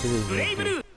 ブレイブルー